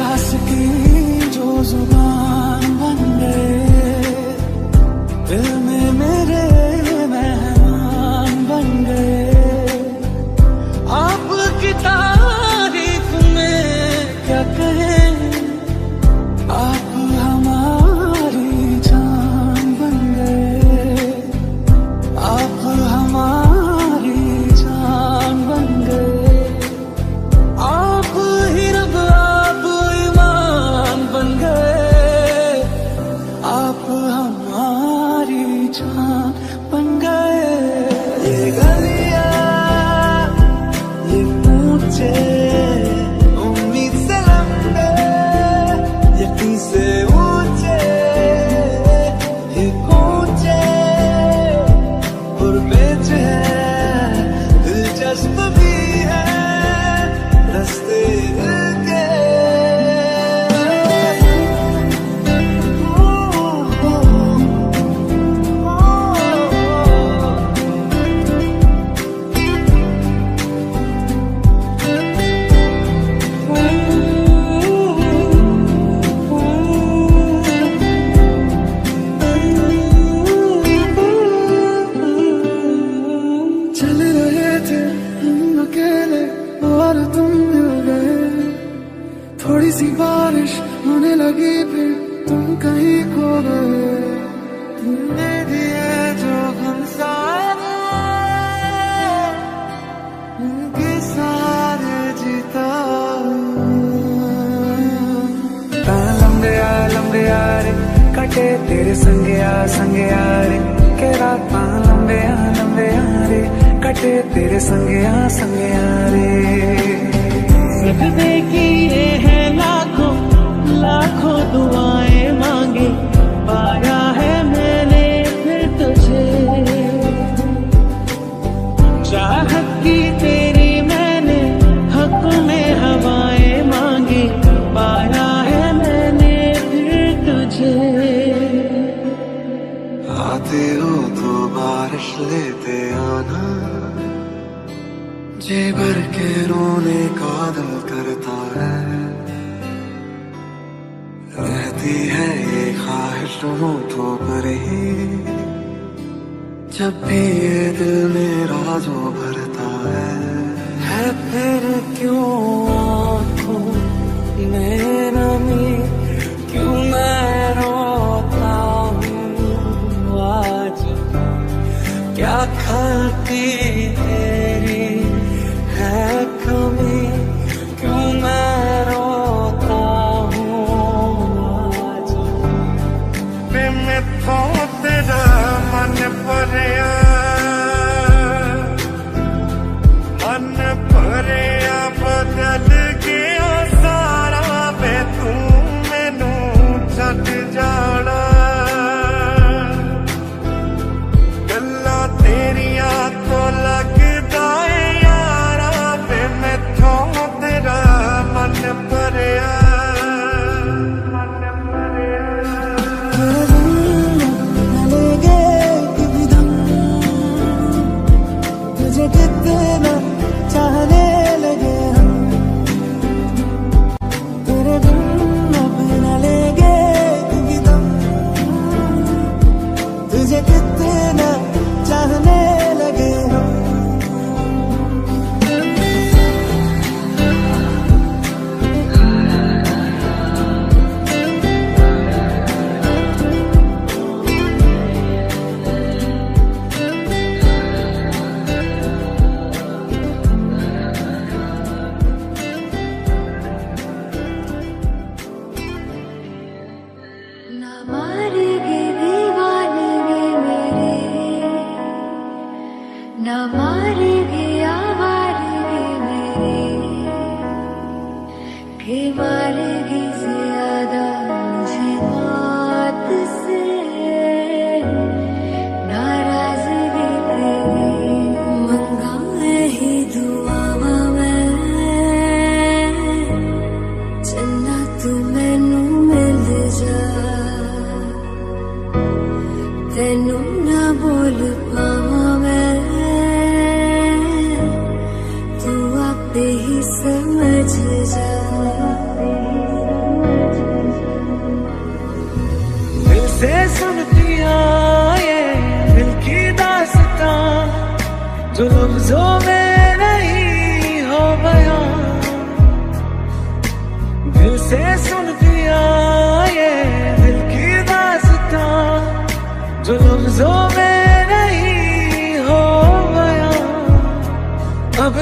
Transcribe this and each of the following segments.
सांस की जो ज़ुबान कहीं खो गए तुमने दिए जो हम सारे। उनके सारे जीता। लम्बे आ लम्बे यार कटे तेरे संग आ संग यार के रात लम्बे आ लम्बे यारे कटे तेरे संग आ संग यारे आते हो तो बारिश लेते आना। जी भर के रोने का दिल करता है। रहती है ये ख्वाहिश हो तो पर ही। जब भी ये दिल मेरा जो भरता है, है फिर क्यों आँखों में ना see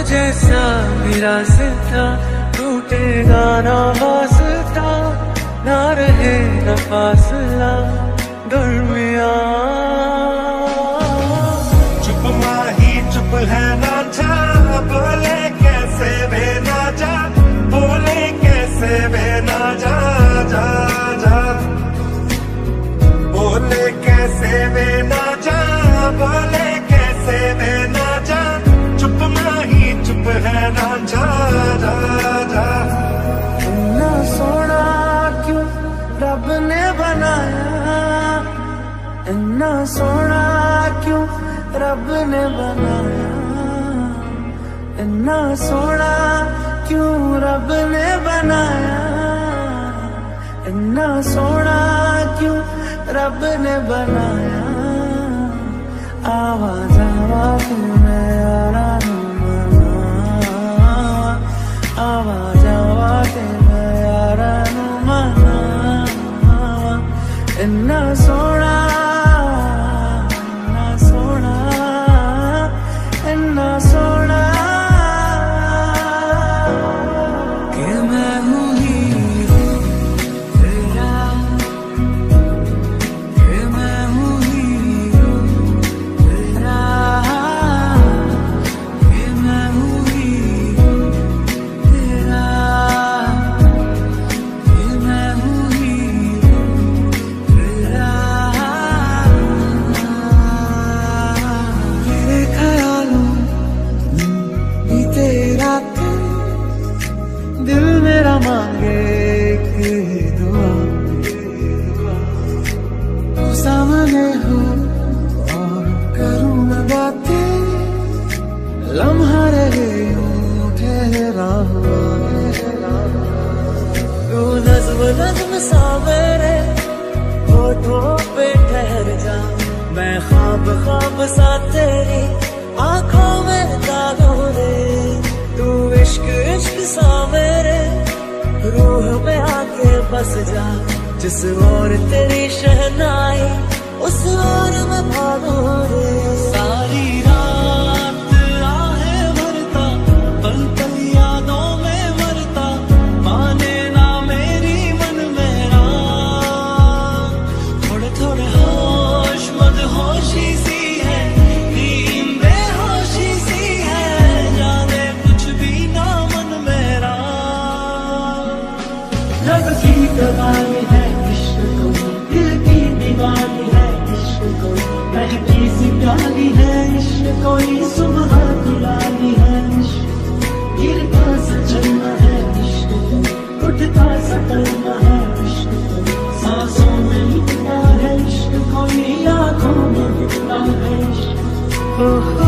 जैसा मेरा सिद्धा टूटेगा ना वास्ता ना रहे ना पास। इतना सोना क्यों रब ने बनाया? इतना सोना क्यों रब ने बनाया? आवाज़ आवाज़ में आरा आवाज़ आवाज़ में आरा इतना सोना बस जा। जिस और तेरी शहनाई उस और मैं भागू रे। दवाई है इश्क को, दिल की दीवानी है इश्क को महकी सी है इश्क कोई सुबह गुलामी है गिरता सा है इश्क को, उठता सा है इश्क को। सांसों में लिखता है इश्क कोई आँखों में लिखता है इश्क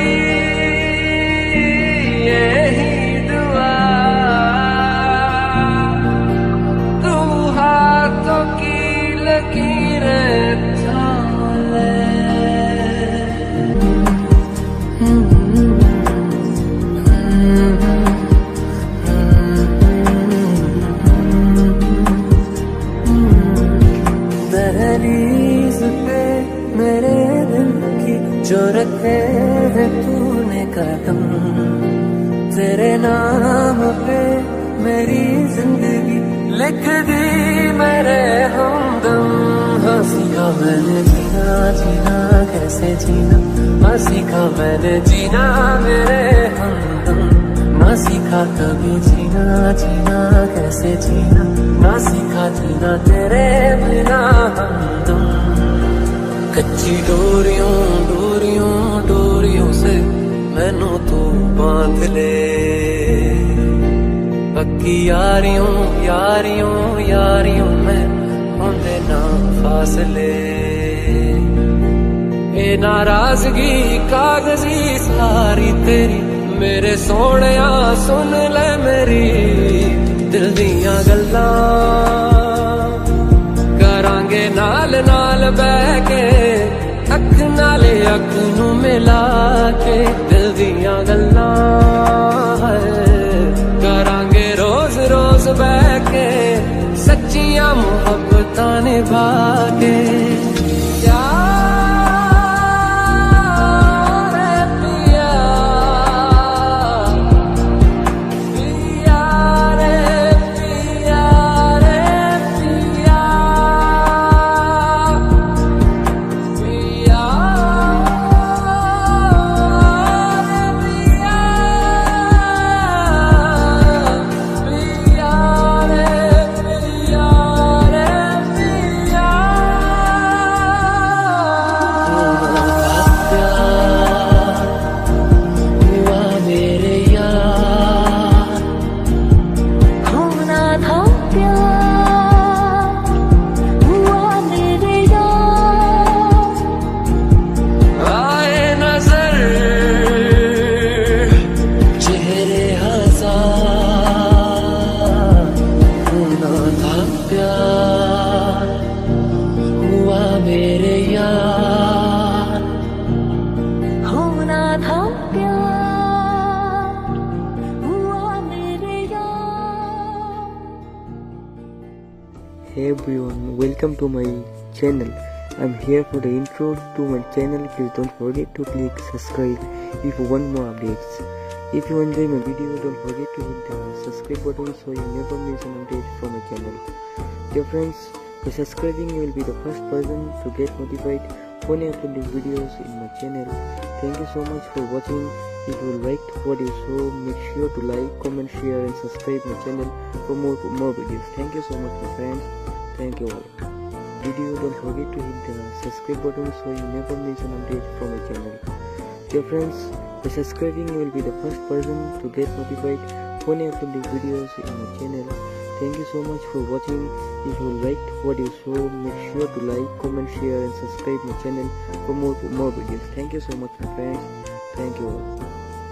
मेरे हमदम। हाँ सीखा मैंने जीना जीना, कैसे जीना? हाँ सीखा मैंने जीना मेरे हमदम। ना सीखा कभी जीना जीना, कैसे जीना? ना सीखा जीना तेरे बिना हमदम। कच्ची डोरियों डोरियों डोरियों से मैनू तू बाँध ले। पक्की यारियों यारियों यारियों में होंदे ना फासले ए नाराज़गी कागज़ी सारी तेरी मेरे सोने सुन ले मेरी दिल दियाँ गल्लां करांगे नाल नाल बह के अख नाले अख नू मिला के दिल दियाँ गल्लां करांगे रोज बह के सच्चिया मोहब्बत निभा के welcome to my channel. I'm here for the intro to my channel. Please don't forget to click subscribe if you want more updates. If you enjoy my video, don't forget to hit the subscribe button so you never miss an update from my channel. Dear friends, by subscribing you will be the first person to get notified when I upload new videos in my channel. Thank you so much for watching. If you liked what you saw, make sure to like, comment, share and subscribe my channel for more for more videos. Thank you so much my friends. Thank you all. Video don't forget to hit the subscribe button so you never miss an update from my channel. Dear friends, by subscribing you will be the first person to get notified when I upload new videos in my channel. Thank you so much for watching. If you liked what you saw, make sure to like, comment, share and subscribe my channel for more more videos. Thank you so much my friends. Thank you all.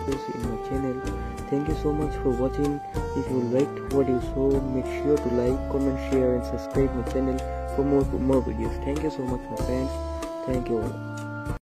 In my channel. Thank you so much for watching. If you liked what you saw, make sure to like, comment, share and subscribe my channel for more for more videos. Thank you so much my friends. Thank you.